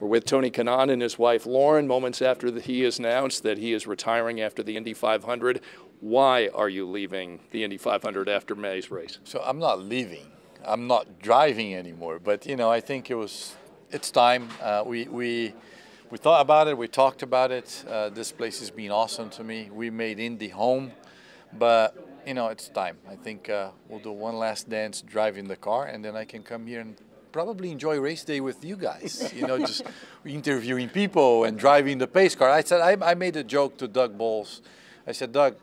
We're with Tony Kanaan and his wife Lauren moments after he has announced that he is retiring after the Indy 500. Why are you leaving the Indy 500 after May's race? So I'm not leaving. I'm not driving anymore. But you know, I think it was. It's time. Uh, we we we thought about it. We talked about it. Uh, this place has been awesome to me. We made Indy home, but you know, it's time. I think uh, we'll do one last dance driving the car, and then I can come here and probably enjoy race day with you guys. You know, just interviewing people and driving the pace car. I said I, I made a joke to Doug Boles. I said, Doug,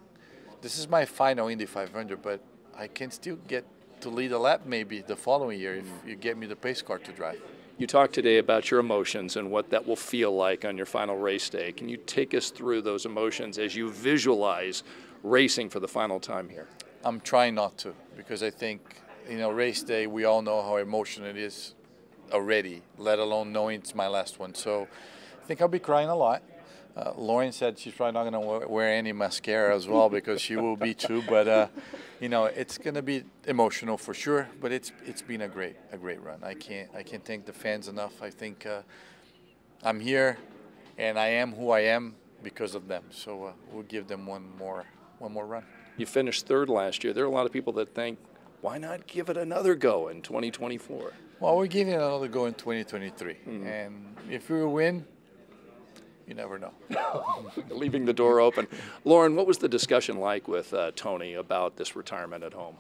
this is my final Indy 500, but I can still get to lead a lap maybe the following year if you get me the pace car to drive. You talked today about your emotions and what that will feel like on your final race day. Can you take us through those emotions as you visualize racing for the final time here? I'm trying not to because I think you know, race day, we all know how emotional it is already, let alone knowing it's my last one. So I think I'll be crying a lot. Uh, Lauren said she's probably not going to wear any mascara as well because she will be too. But uh, you know, it's going to be emotional for sure. But it's it's been a great a great run. I can't I can't thank the fans enough. I think uh, I'm here, and I am who I am because of them. So uh, we'll give them one more one more run. You finished third last year. There are a lot of people that think why not give it another go in 2024? Well, we're giving it another go in 2023. Mm-hmm. And if we win, you never know. Leaving the door open. Lauren, what was the discussion like with uh, Tony about this retirement at home?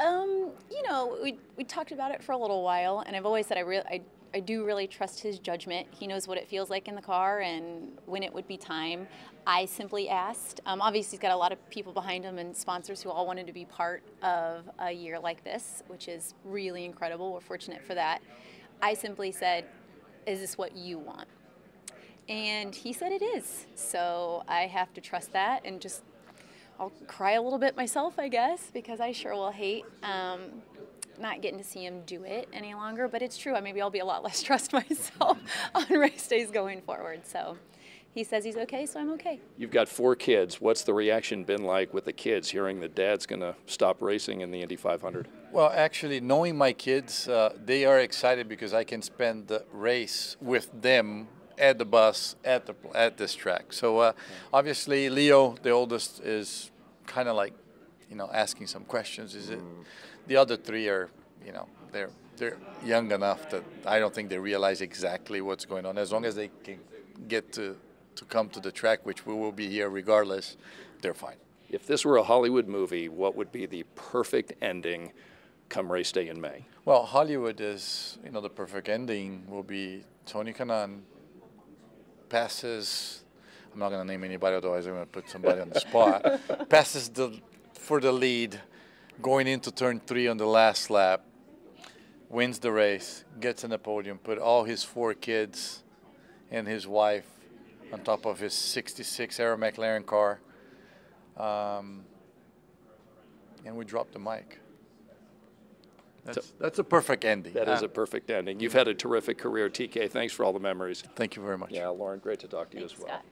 Um, you know, we, we talked about it for a little while, and I've always said I, re- I I do really trust his judgment. He knows what it feels like in the car and when it would be time. I simply asked. Um, obviously, he's got a lot of people behind him and sponsors who all wanted to be part of a year like this, which is really incredible. We're fortunate for that. I simply said, Is this what you want? And he said it is. So I have to trust that and just, I'll cry a little bit myself, I guess, because I sure will hate. Um, not getting to see him do it any longer, but it's true. I maybe I'll be a lot less stressed myself on race days going forward. So he says he's okay, so I'm okay. You've got four kids. What's the reaction been like with the kids hearing that dad's going to stop racing in the Indy 500? Well, actually, knowing my kids, uh, they are excited because I can spend the race with them at the bus at the at this track. So uh, obviously, Leo, the oldest, is kind of like, you know, asking some questions. Is it? The other three are, you know, they're they're young enough that I don't think they realize exactly what's going on. As long as they can get to to come to the track, which we will be here regardless, they're fine. If this were a Hollywood movie, what would be the perfect ending come race day in May? Well, Hollywood is, you know, the perfect ending will be Tony Kanaan passes. I'm not going to name anybody, otherwise I'm going to put somebody on the spot. passes the for the lead going into turn three on the last lap, wins the race, gets in the podium, put all his four kids and his wife on top of his 66 Arrow McLaren car. Um, and we drop the mic. That's, that's a perfect ending. That is a perfect ending. You've had a terrific career, TK. Thanks for all the memories. Thank you very much. Yeah, Lauren, great to talk to Thanks, you as well. Scott.